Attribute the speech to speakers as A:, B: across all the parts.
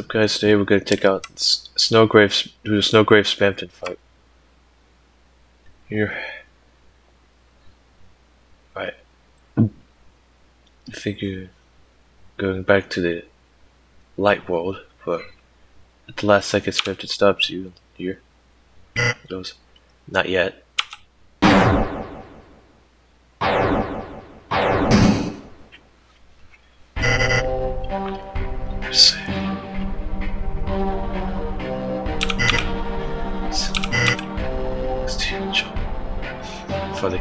A: So guys, today we're gonna take out S- Snowgrave, do the Snowgrave Spamton fight. Here. Right. I going back to the light world, but at the last second Spamton stops you here. Goes, not yet. Funny.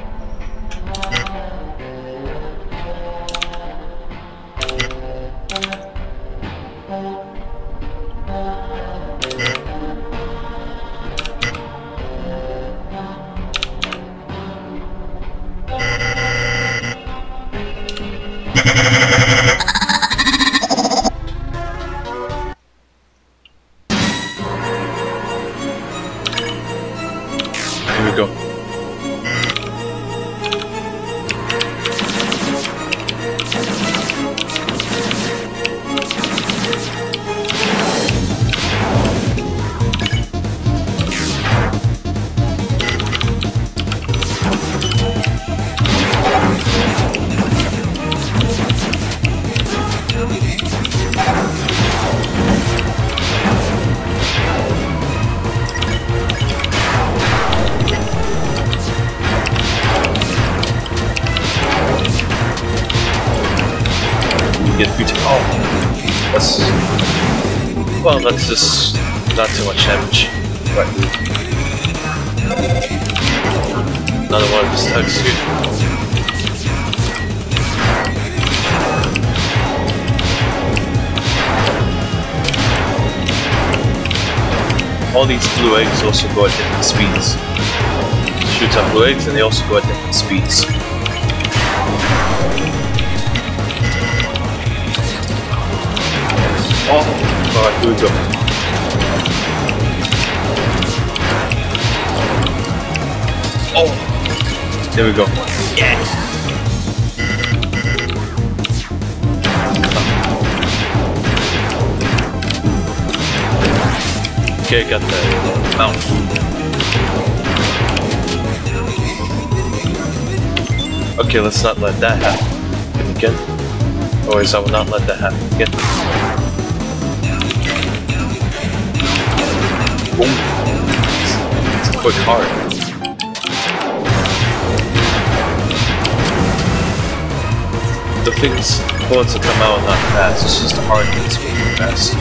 A: Get future. Oh, that's well. That's just not too much damage. Right. Another one of his tugs. All these blue eggs also go at different speeds. Shoot up blue eggs, and they also go at different speeds. Oh, alright, here we go. Oh, there we go. Yeah. Okay, got the mount. Okay, let's not let that happen again. Otherwise, I will not let that happen again. Boom. Quick heart. The things bullets that come out not fast, it's just the heart that's moving fast.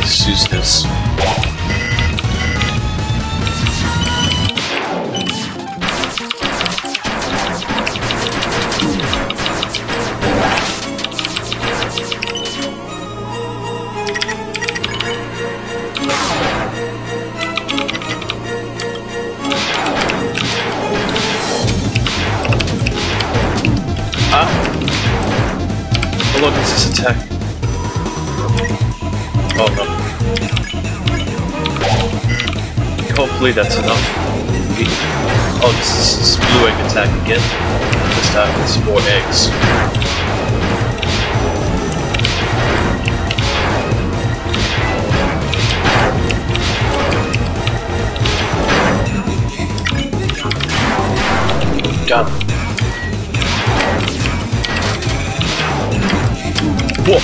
A: Let's use this. Oh look, it's this attack. Oh no. Hopefully that's enough. Oh, this is this blue egg attack again. This time it's more eggs. Whoa!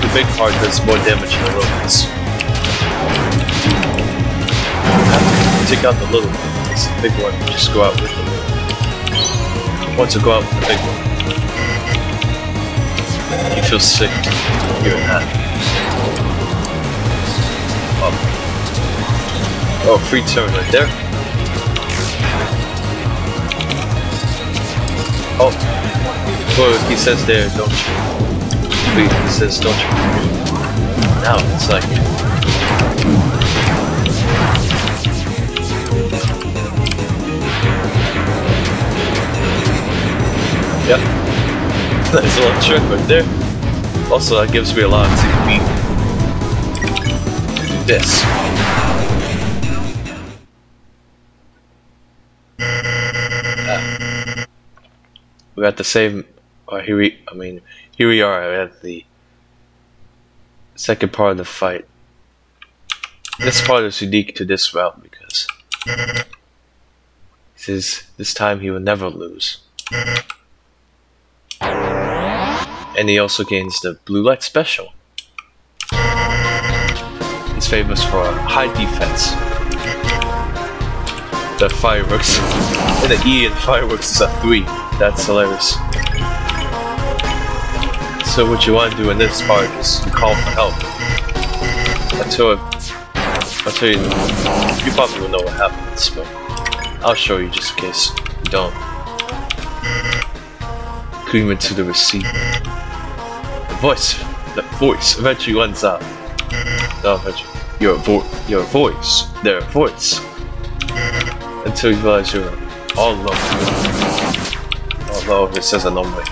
A: The big part does more damage than the little robots. Take out the little one. It's the big one. Just go out with the little one. Once you go out with the big one, you feel sick that. Oh. Oh, free turn right there. Oh, well, he says there, don't you? He says, don't you? Now it's like, Yep. Nice little trick right there. Also, that gives me a lot to beat. This. We're at the same. Uh, here we. I mean, here we are at the second part of the fight. This part is unique to this route because says this time he will never lose. And he also gains the blue light special. He's famous for high defense. The fireworks. And the E in fireworks is a 3. That's hilarious. So what you want to do in this part is you call for help. Until, until you, you probably will know what happens, but I'll show you just in case you don't. Agreement into the receiver. The voice, the voice eventually runs out. No, eventually. Your vo your voice, their voice. Until you realize you're all alone. Although it says a number.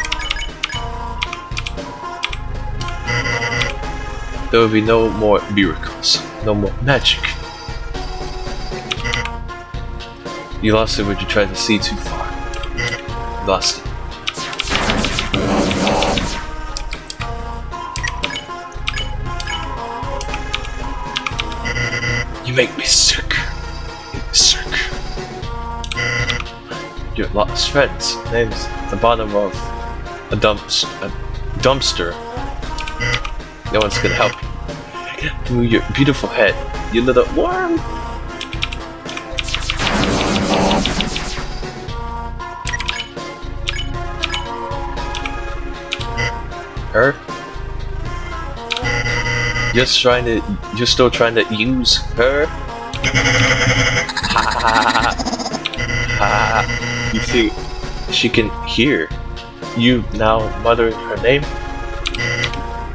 A: There will be no more miracles, no more magic. You lost it when you tried to see too far. You lost it. You make me sick. Make me sick. Your lost friends. Names at the bottom of a dumps a dumpster. No one's gonna help you. Through your beautiful head, you little worm. Her? You're trying to. You're still trying to use her? Ha ha. You see, she can hear you now muttering her name?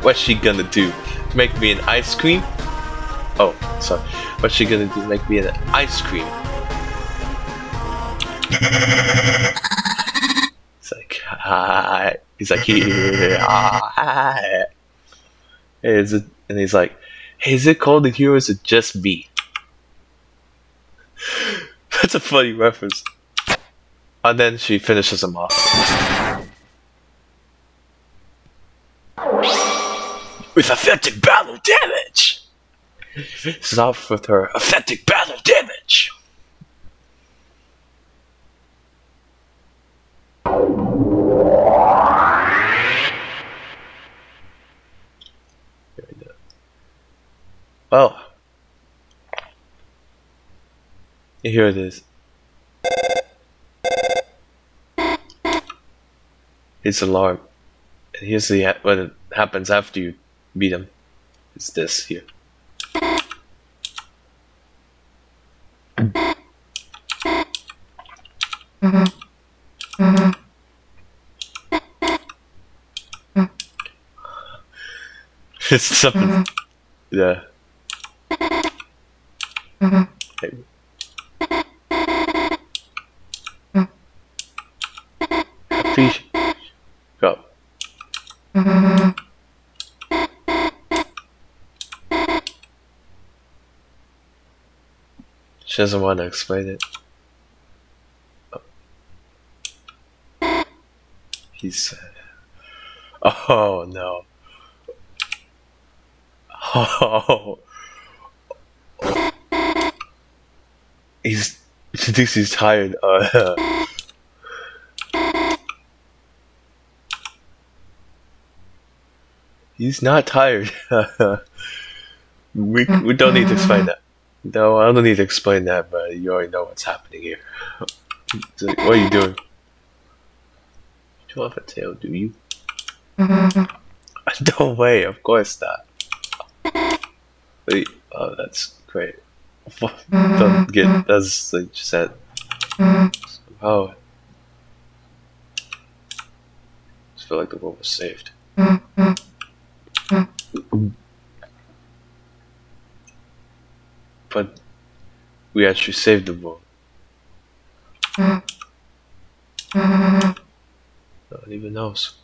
A: What's she gonna do? Make me an ice cream? Oh, sorry. What's she gonna do? Make me an ice cream? It's like, hi. He's like, hi. Is it? And he's like, hey, is it called the heroes or is it just me? That's a funny reference. And then she finishes him off. With effective battle damage! Stop with her effective battle damage! Well, here it is. His alarm. And here's the what happens after you beat him. It's this here. it's something. Yeah. Hey. She doesn't want to explain it. He's. Oh no. Oh. He's. She thinks he's tired. Uh, he's not tired. we we don't need to explain that. No, I don't need to explain that, but you already know what's happening here. What are you doing? You don't have a tail, do you? no way, of course not. Wait, oh, that's great. don't get that's like you said. Oh, just feel like the world was saved. we actually saved the world. no one even knows.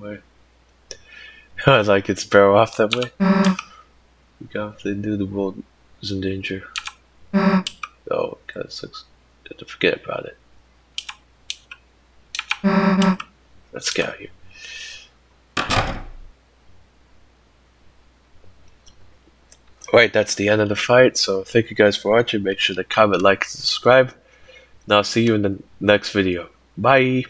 A: Way. I like it's better off that way. We got to do the world is in danger. Oh, it kinda sucks. To forget about it. Let's get out here. Alright, that's the end of the fight. So thank you guys for watching. Make sure to comment, like, and subscribe. And I'll see you in the next video. Bye.